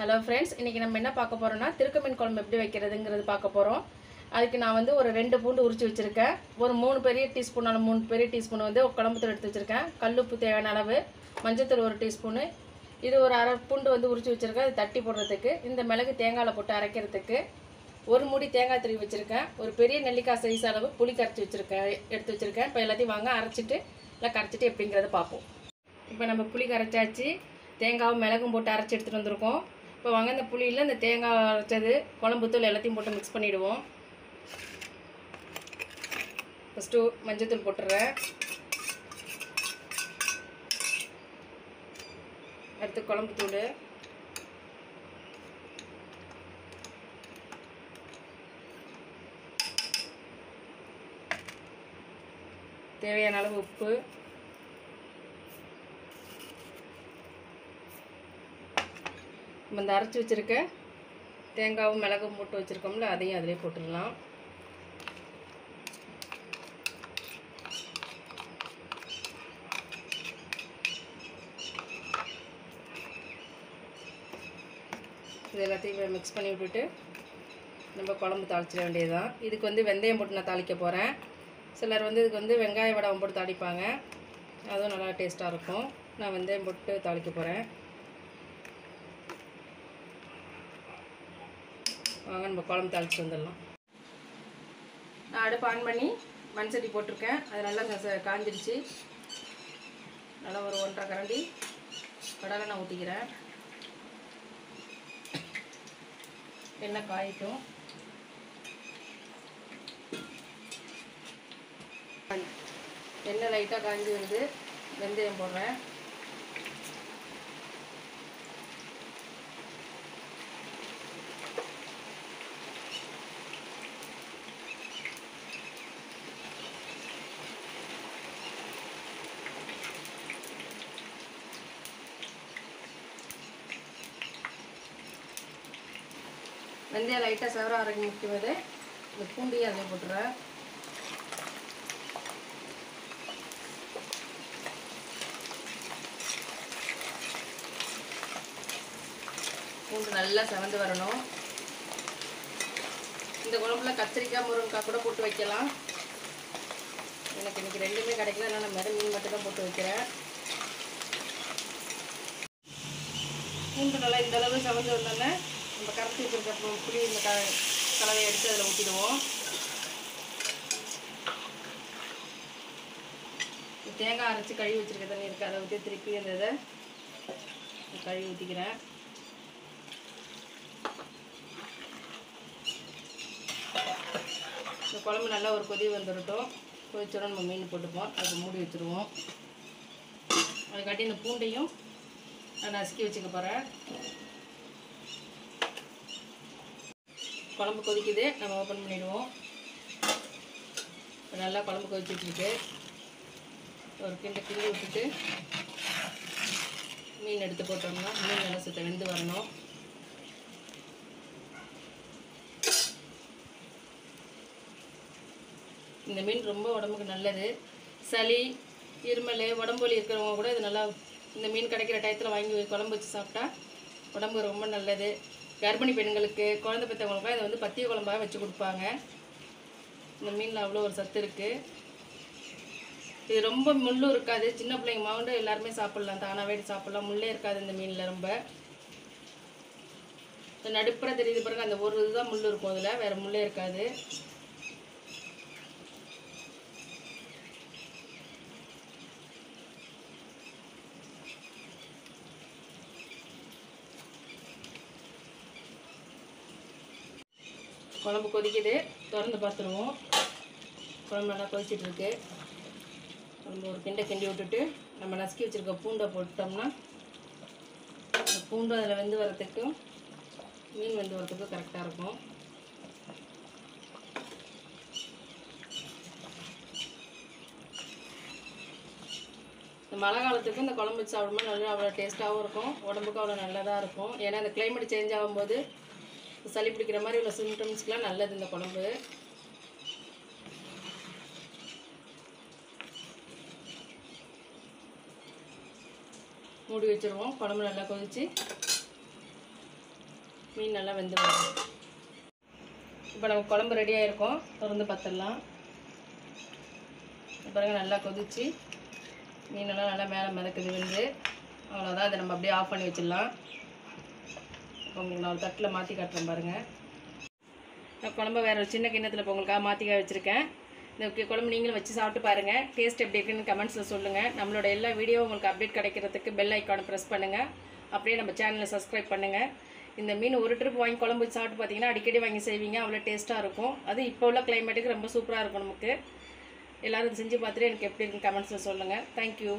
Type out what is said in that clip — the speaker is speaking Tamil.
ஹலோ ஃப்ரெண்ட்ஸ் இன்றைக்கி நம்ம என்ன பார்க்க போகிறோம்னா திருக்கமீன் குழம்பு எப்படி வைக்கிறதுங்கிறது பார்க்க போகிறோம் அதுக்கு நான் வந்து ஒரு ரெண்டு பூண்டு உரிச்சு வச்சுருக்கேன். ஒரு மூணு பெரிய டீஸ்பூனால மூணு பெரிய டீஸ்பூன் வந்து குழம்புத்தூள் எடுத்து வச்சுருக்கேன். கல்லுப்பு தேவையான அளவு மஞ்சத்தூள் ஒரு டீஸ்பூனு. இது ஒரு அரை பூண்டு வந்து உரிச்சு வச்சுருக்கேன். அது தட்டி போடுறதுக்கு. இந்த மிளகு தேங்காயில் போட்டு அரைக்கிறதுக்கு ஒரு மூடி தேங்காய் திருவி வச்சுருக்கேன். ஒரு பெரிய நெல்லிக்காய் சைஸ் அளவு புளி கரைச்சி வச்சுருக்கேன். எடுத்து வச்சுருக்கேன். இப்போ எல்லாத்தையும் வாங்க அரைச்சிட்டு இல்லை கரைச்சிட்டு எப்படிங்கிறத பார்ப்போம். இப்போ நம்ம புளி கரைச்சாச்சு. தேங்காவும் மிளகும் போட்டு அரைச்சி எடுத்துகிட்டு வந்திருக்கோம். இப்போ வாங்க இந்த புளியில் இந்த தேங்காய் அரைச்சது குழம்புத்தூள் எல்லாத்தையும் போட்டு மிக்ஸ் பண்ணிவிடுவோம் ஃபஸ்ட்டு மஞ்சத்தூள் போட்டுறேன். அடுத்து குழம்புத்தூள் தேவையான அளவு உப்பு. நம்ம இந்த அரைச்சி வச்சுருக்க தேங்காவும் மிளகும் போட்டு வச்சுருக்கோம்ல அதையும் அதிலே போட்டுடலாம். இது எல்லாத்தையும் மிக்ஸ் பண்ணி விட்டுட்டு நம்ம குழம்பு தாளிச்சிட வேண்டியது தான் இதுக்கு வந்து வெந்தயம் போட்டு நான் தாளிக்க போகிறேன் சிலர் வந்து இதுக்கு வந்து வெங்காய வடகம் போட்டு தாளிப்பாங்க. அதுவும் நல்லா டேஸ்ட்டாக இருக்கும். நான் வெந்தயம் போட்டு தாளிக்க போகிறேன் வாங்க நம்ம குழம்பு தாளிச்சு வந்துடலாம். நான் அடுப்பு ஆன் பண்ணி மண் சட்டி போட்டிருக்கேன். அது நல்லா ச- நல்லா ஒரு ஒன்றரை கரண்டி கடலை நான் ஊற்றிக்கிறேன் எண்ணெய் காய்க்கும் எண்ணெய் லைட்டாக காஞ்சி வருது வெந்தயம் போடுறேன். வெந்தயம் லைட்டாக சவர அரைக்க முக்கியது இந்த பூண்டையும் அதில் போட்டுறேன். பூண்டு நல்லா செவந்து வரணும். இந்த குழம்புல கத்திரிக்காய் முருங்கைக்காய் கூட போட்டு வைக்கலாம். எனக்கு இன்னைக்கு ரெண்டுமே கிடைக்கல நான் மெத மீன் மட்டும் தான் போட்டு வைக்கிறேன். பூண்டு நல்லா இந்தளவு செவந்து வந்தோன்னே நம்ம கரைச்சி வச்சுருக்க புளி இந்த க கலவையை எடுத்து அதில் ஊற்றிடுவோம் தேங்காய் அரைச்சி கழுவி வச்சிருக்க தண்ணி இருக்குது அதை ஊற்றி திருப்பி அந்த இதை கழுவி ஊற்றிக்கிறேன் இந்த குழம்பு நல்லா ஒரு கொதி வந்துடட்டும். கொதிச்சோட நம்ம மீன் போட்டுப்போம். அதுக்கு மூடி வச்சுருவோம். அதுக்காட்டி இந்த பூண்டையும் நான் நசுக்கி வச்சுக்க போகிறேன் குழம்பு கொதிக்குது. நம்ம ஓப்பன் பண்ணிடுவோம். இப்போ நல்லா குழம்பு கொதிச்சிட்ருக்கு. ஒரு கிண்ட கிண்டி விட்டுட்டு மீன் எடுத்து போட்டோம்னா மீன் நல்லா சுத்த வெந்து வரணும். இந்த மீன் ரொம்ப உடம்புக்கு நல்லது. சளி இருமல் உடம்பு வலி இருக்கிறவங்க கூட இது நல்லா இந்த மீன் கிடைக்கிற டயத்தில் வாங்கி குழம்பு வச்சு சாப்பிட்டா உடம்பு ரொம்ப நல்லது. கர்ப்பிணி பெண்களுக்கு குழந்தை பெற்றவங்களுக்குலாம் இதை வந்து பத்திய குழம்பாக வச்சு கொடுப்பாங்க. இந்த மீனில் அவ்வளோ ஒரு சத்து இருக்குது இது ரொம்ப முள்ளும் இருக்காது. சின்ன பிள்ளைங்க மாவுண்டு எல்லாருமே சாப்பிட்லாம். தானாகவே சாப்பிட்லாம். முள்ளே இருக்காது இந்த மீனில் ரொம்ப. இந்த நடுப்புற தெரியுது பிறகு அந்த ஒரு இதுதான் முள் இருக்கும் அதில். வேறு முள்ளே இருக்காது. குழம்பு கொதிக்குது. திறந்து பார்த்துருவோம். குழம்பு நல்லா கொதிச்சிட்டு இருக்கு ஒரு கிண்டை கிண்டி விட்டுட்டு நம்ம நசுக்கி வச்சுருக்க பூண்டை போட்டோம்னா அந்த பூண்டு அதில் வெந்து வரத்துக்கும் மீன் வெந்து வரத்துக்கும் கரெக்டாக இருக்கும். இந்த மழை காலத்துக்கு இந்த குழம்பு சாப்பிடும்போது நல்லா அவ்வளோ டேஸ்ட்டாகவும் இருக்கும். உடம்புக்கும் அவ்வளோ நல்லதாக இருக்கும். ஏன்னா இந்த கிளைமேட் சேஞ்ச் ஆகும்போது சளி பிடிக்கிற மாதிரி உள்ள சிம்டம்ஸ்க்கெலாம் நல்லது இந்த குழம்பு. மூடி வச்சுருவோம். குழம்பு நல்லா கொதிச்சு மீன் நல்லா வெந்து வரும் இப்போ நம்ம குழம்பு ரெடியாக இருக்கும் திறந்து பார்த்துடலாம் பாருங்க நல்லா கொதிச்சு மீனெல்லாம் நல்லா மேலே மிதக்குது வந்து. அவ்வளோதான் அதை நம்ம அப்படியே ஆஃப் பண்ணி வச்சிடலாம். உங்களுக்கு நான் ஒரு தட்டில் மாற்றி காட்டுறேன் பாருங்கள் நான் குழம்பு வேறு ஒரு சின்ன கிண்ணத்தில் இப்போ உங்களுக்காக மாற்றிக்க வச்சுருக்கேன். இந்த குழம்பு நீங்களும் வச்சு சாப்பிட்டு பாருங்கள் டேஸ்ட் எப்படி இருக்குன்னு கமெண்ட்ஸில் சொல்லுங்கள் நம்மளோட எல்லா வீடியோ உங்களுக்கு அப்டேட் கிடைக்கிறதுக்கு பெல் ஐக்கானை ப்ரெஸ் பண்ணுங்கள் அப்படியே நம்ம சேனலை சப்ஸ்கிரைப் பண்ணுங்கள் இந்த மீன் ஒரு ட்ரிப் வாங்கி குழம்பு சாப்பிட்டு பார்த்தீங்கன்னா அடிக்கடி வாங்கி செய்வீங்க. அவ்வளோ டேஸ்ட்டாக இருக்கும். அது இப்போ உள்ள கிளைமேட்டுக்கு ரொம்ப சூப்பராக இருக்கும் நமக்கு. எல்லோரும் செஞ்சு பார்த்துட்டு எனக்கு எப்படி இருக்குன்னு கமெண்ட்ஸில் சொல்லுங்கள் தேங்க்யூ